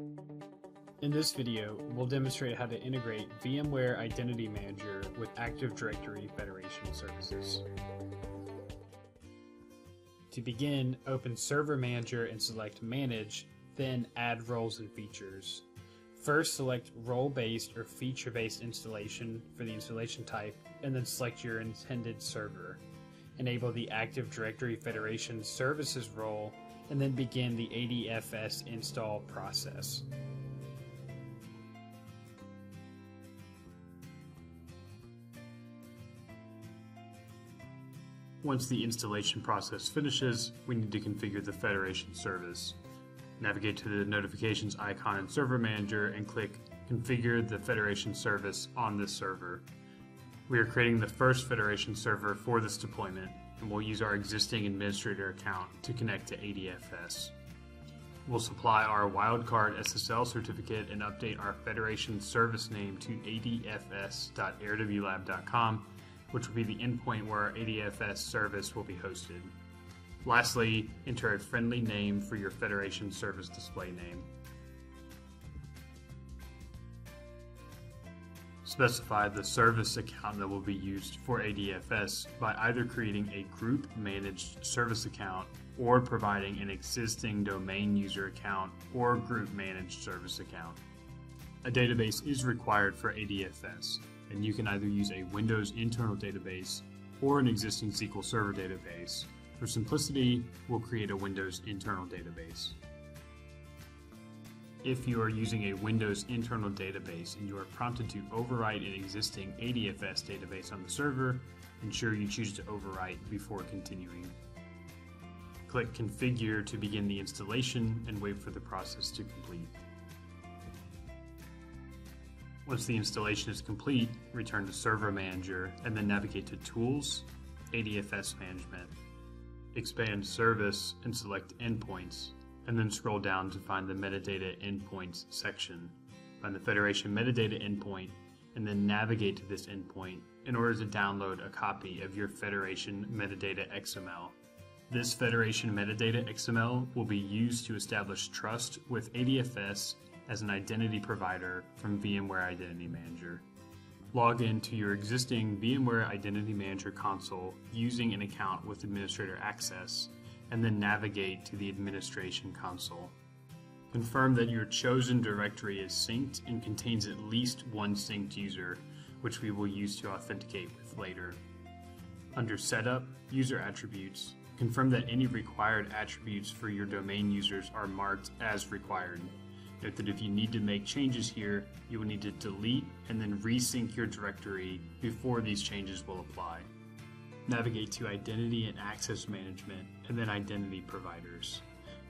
In this video, we'll demonstrate how to integrate VMware Identity Manager with Active Directory Federation services. To begin, open Server Manager and select Manage, then Add Roles and Features. First, select role-based or feature-based installation for the installation type, and then select your intended server. Enable the Active Directory Federation Services role, and then begin the ADFS install process. Once the installation process finishes, we need to configure the Federation service. Navigate to the notifications icon in Server Manager and click Configure the Federation service on this server. We are creating the first Federation server for this deployment, and we'll use our existing administrator account to connect to ADFS. We'll supply our wildcard SSL certificate and update our Federation service name to adfs.airwlab.com which will be the endpoint where our ADFS service will be hosted. Lastly, enter a friendly name for your Federation service display name. Specify the service account that will be used for ADFS by either creating a group managed service account or providing an existing domain user account or group managed service account. A database is required for ADFS, and you can either use a Windows internal database or an existing SQL Server database. For simplicity, we'll create a Windows internal database. If you are using a Windows internal database and you are prompted to overwrite an existing ADFS database on the server, ensure you choose to overwrite before continuing. Click Configure to begin the installation and wait for the process to complete. Once the installation is complete, return to Server Manager and then navigate to Tools, ADFS Management. Expand Service and select Endpoints, and then scroll down to find the Metadata Endpoints section. Find the Federation Metadata Endpoint, and then navigate to this endpoint in order to download a copy of your Federation Metadata XML. This Federation Metadata XML will be used to establish trust with ADFS as an identity provider from VMware Identity Manager. Log into your existing VMware Identity Manager console using an account with administrator access, and then navigate to the administration console. Confirm that your chosen directory is synced and contains at least one synced user, which we will use to authenticate with later. Under Setup, User Attributes, confirm that any required attributes for your domain users are marked as required. Note that if you need to make changes here, you will need to delete and then resync your directory before these changes will apply. Navigate to Identity and Access Management and then Identity Providers.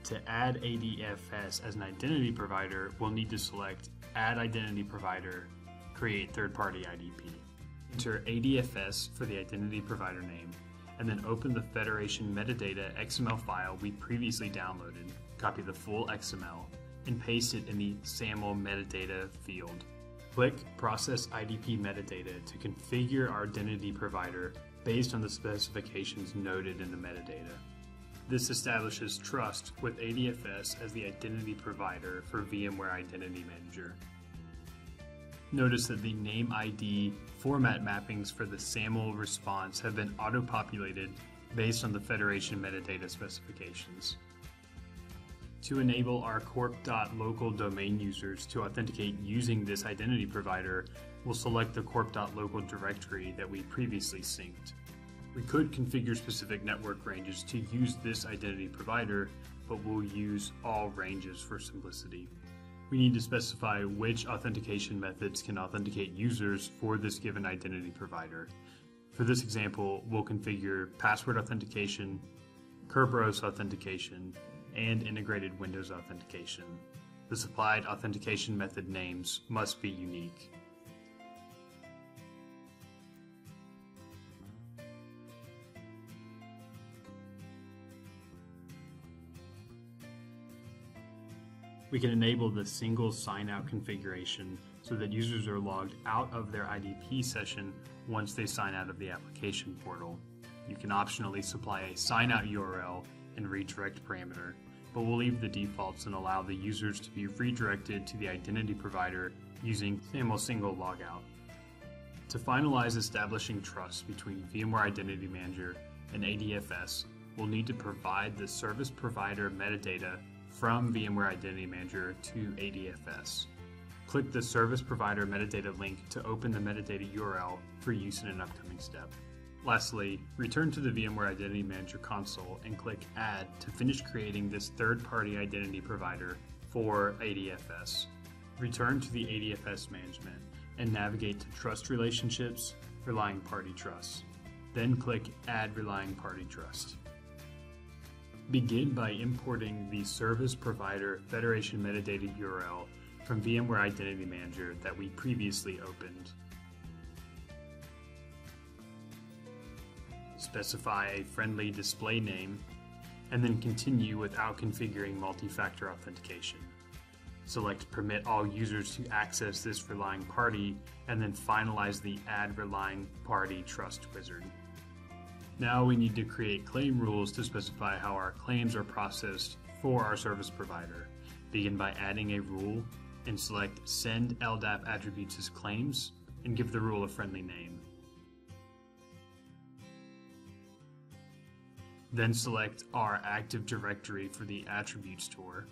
To add ADFS as an identity provider, we'll need to select Add Identity Provider, create third-party IDP. Enter ADFS for the identity provider name, and then open the Federation metadata XML file we previously downloaded. Copy the full XML and paste it in the SAML metadata field. Click Process IDP Metadata to configure our identity provider based on the specifications noted in the metadata. This establishes trust with ADFS as the identity provider for VMware Identity Manager. Notice that the name ID format mappings for the SAML response have been auto-populated based on the Federation metadata specifications. To enable our corp.local domain users to authenticate using this identity provider, we'll select the corp.local directory that we previously synced. We could configure specific network ranges to use this identity provider, but we'll use all ranges for simplicity. We need to specify which authentication methods can authenticate users for this given identity provider. For this example, we'll configure password authentication, Kerberos authentication, and integrated Windows authentication. The supplied authentication method names must be unique. We can enable the single sign-out configuration so that users are logged out of their IDP session once they sign out of the application portal. You can optionally supply a sign-out URL and redirect parameter but we'll leave the defaults and allow the users to be redirected to the identity provider using SAML single logout. To finalize establishing trust between VMware Identity Manager and ADFS, we'll need to provide the service provider metadata from VMware Identity Manager to ADFS. Click the service provider metadata link to open the metadata URL for use in an upcoming step. Lastly, return to the VMware Identity Manager console and click Add to finish creating this third-party identity provider for ADFS. Return to the ADFS management and navigate to Trust Relationships, Relying Party Trust. Then click Add Relying Party Trust. Begin by importing the Service Provider Federation Metadata URL from VMware Identity Manager that we previously opened. Specify a friendly display name, and then continue without configuring multi-factor authentication. Select Permit all users to access this relying party, and then finalize the Add Relying Party Trust wizard. Now we need to create claim rules to specify how our claims are processed for our service provider. Begin by adding a rule and select Send LDAP attributes as claims and give the rule a friendly name. Then select our Active Directory for the attribute store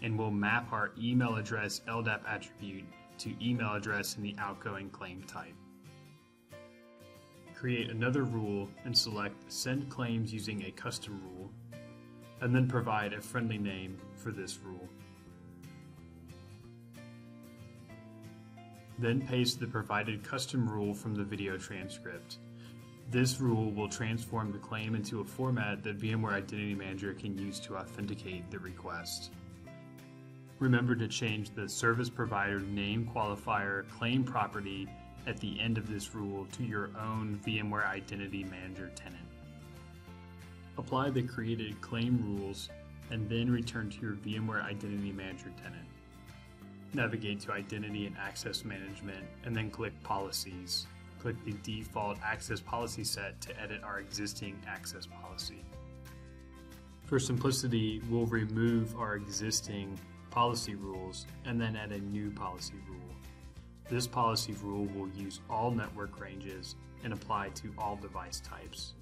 and we'll map our email address LDAP attribute to email address in the outgoing claim type. Create another rule and select Send Claims using a custom rule, and then provide a friendly name for this rule. Then paste the provided custom rule from the video transcript. This rule will transform the claim into a format that VMware Identity Manager can use to authenticate the request. Remember to change the service provider name qualifier claim property at the end of this rule to your own VMware Identity Manager tenant. Apply the created claim rules and then return to your VMware Identity Manager tenant. Navigate to Identity and Access Management and then click Policies. Click the default access policy set to edit our existing access policy. For simplicity, we'll remove our existing policy rules and then add a new policy rule. This policy rule will use all network ranges and apply to all device types.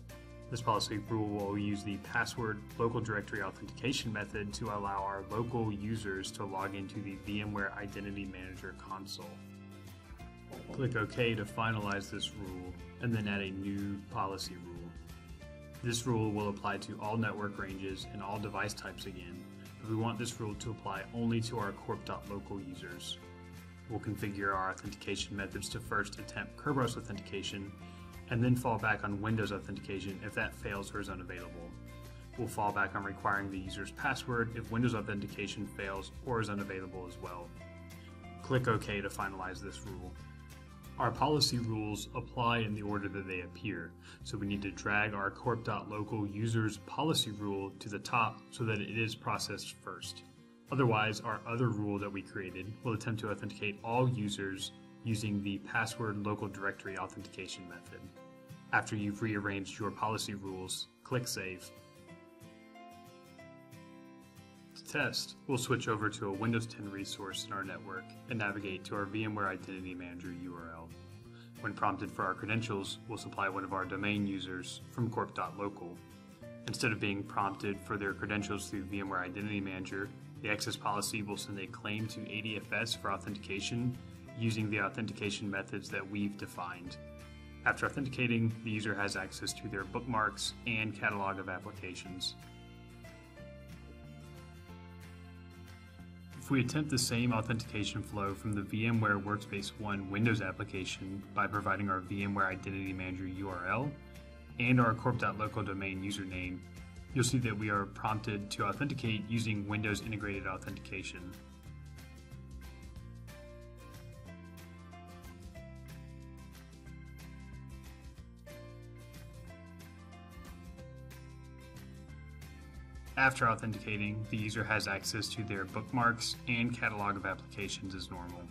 This policy rule will use the password local directory authentication method to allow our local users to log into the VMware Identity Manager console. Click OK to finalize this rule and then add a new policy rule. This rule will apply to all network ranges and all device types again, but we want this rule to apply only to our corp.local users. We'll configure our authentication methods to first attempt Kerberos authentication and then fall back on Windows authentication if that fails or is unavailable. We'll fall back on requiring the user's password if Windows authentication fails or is unavailable as well. Click OK to finalize this rule. Our policy rules apply in the order that they appear, so we need to drag our corp.local user's policy rule to the top so that it is processed first. Otherwise, our other rule that we created will attempt to authenticate all users using the password local directory authentication method. After you've rearranged your policy rules, click Save. To test, we'll switch over to a Windows 10 resource in our network and navigate to our VMware Identity Manager URL. When prompted for our credentials, we'll supply one of our domain users from corp.local. Instead of being prompted for their credentials through VMware Identity Manager, the access policy will send a claim to ADFS for authentication using the authentication methods that we've defined. After authenticating, the user has access to their bookmarks and catalog of applications. If we attempt the same authentication flow from the VMware Workspace ONE Windows application by providing our VMware Identity Manager URL and our corp.local domain username, you'll see that we are prompted to authenticate using Windows Integrated Authentication. After authenticating, the user has access to their bookmarks and catalog of applications as normal.